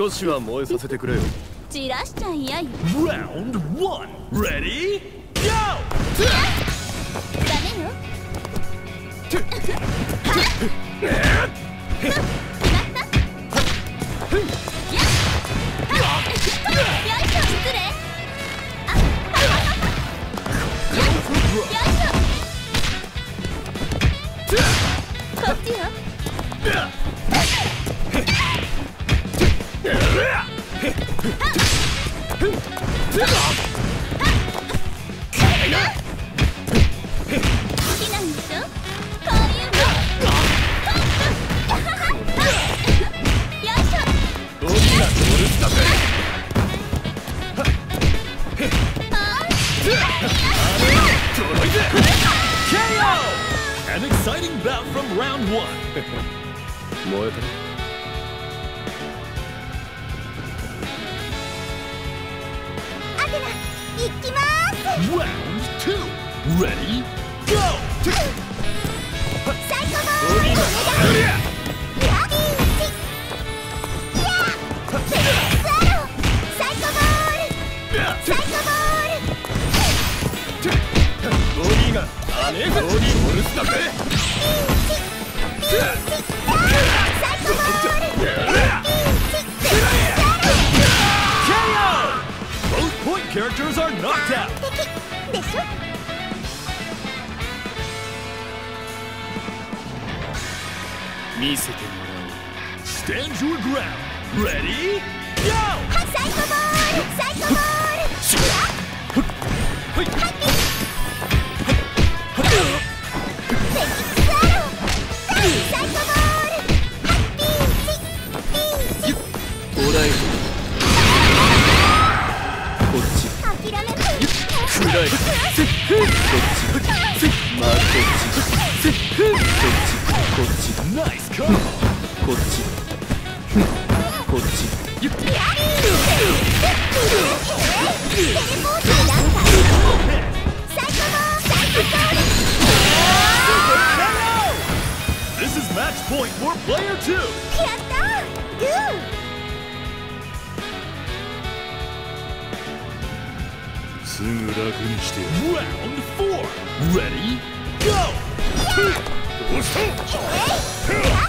少しは燃えさせてくれよ散らしちゃ嫌よ Round one. Ready? Go! ダメよ 決まっ？た An exciting bout from round one. Round two. Ready? Go! 最高敵でしょ見せても Stand your ground. Ready? Go! はい最高ボール最高ボール はい こっちこっちテレポーターなんか最高ボール最高ボール This is match point for player two. やったーグーすぐ楽にしてや Round four. Ready? Go! どうした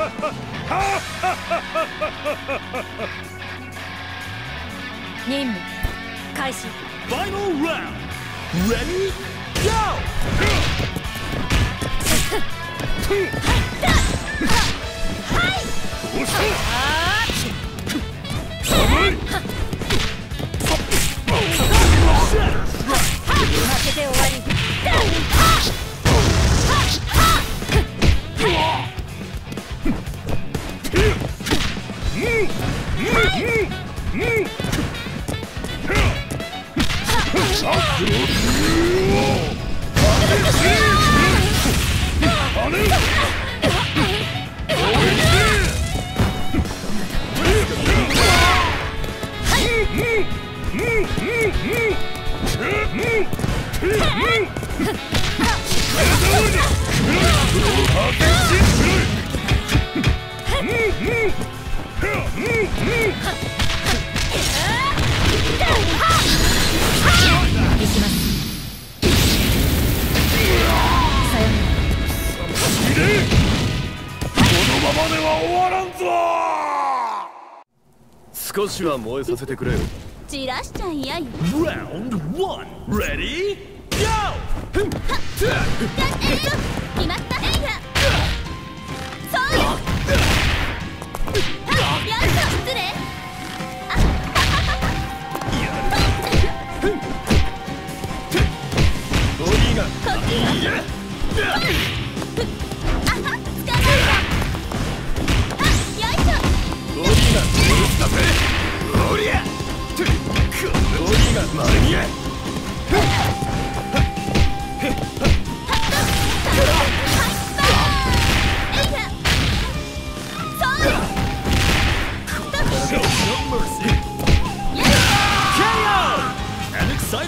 ールどうした邪魔だあ最高ボールどうしたどうした最高ボールバカ最高ボール KO! May the Yeah! 少しは燃えさせてくれよ散らしちゃ嫌よ Round one. Ready? Go! 決まった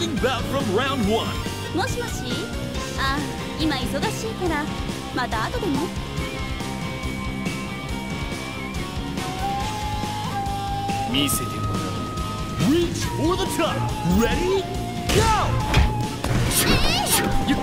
Exciting bout from round one. もしもしあ今忙しいからまた後でね見せてもらおう Reach for the top. Ready? Go! ゆっ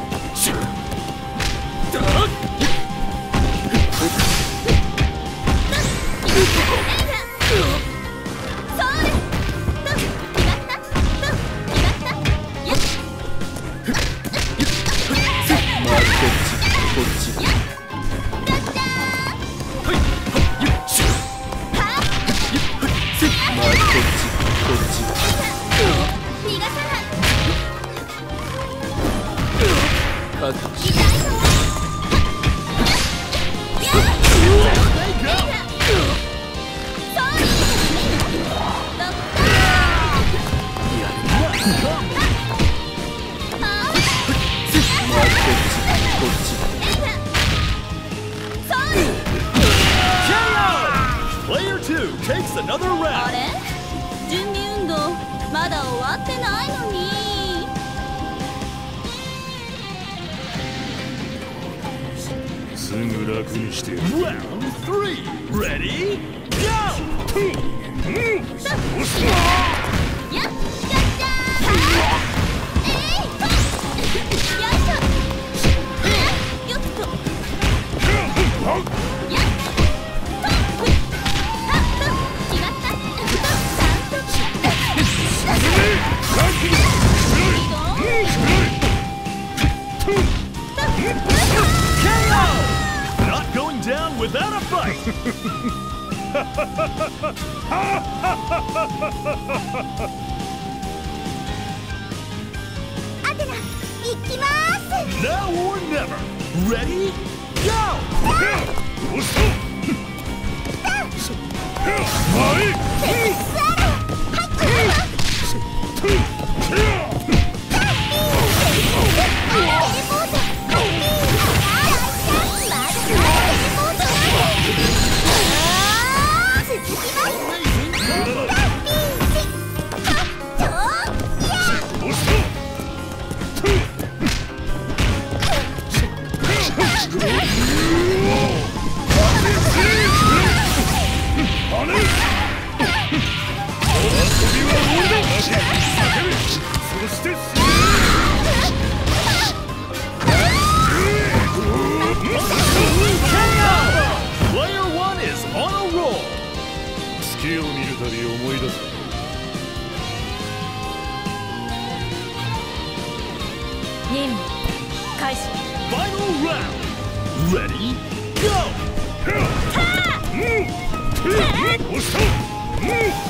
準備運動まだ終わってないのに。すぐ楽にして。without a fight! now or never! Ready? Go! 月を見るたび思い出す。任務開始。Final round. Ready? Go! 押した